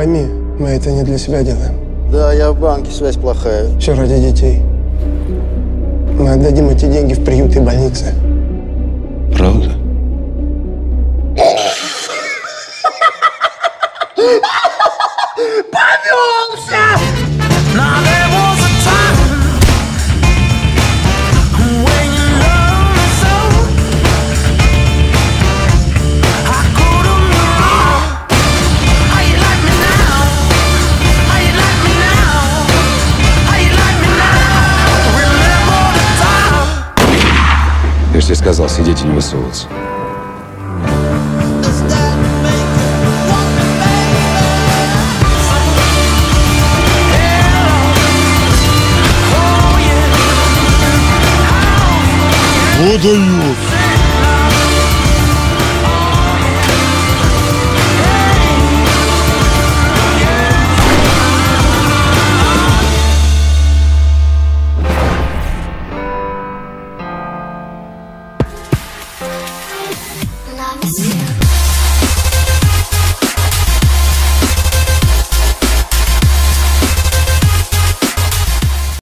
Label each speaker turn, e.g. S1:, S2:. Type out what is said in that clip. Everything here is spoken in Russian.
S1: Пойми, мы это не для себя делаем.
S2: Да, я в банке, связь плохая.
S1: Все ради детей. Мы отдадим эти деньги в приют и больницы.
S3: Правда?
S4: Now
S3: тебе сказал сидеть и не высовываться.
S4: Does
S5: promise.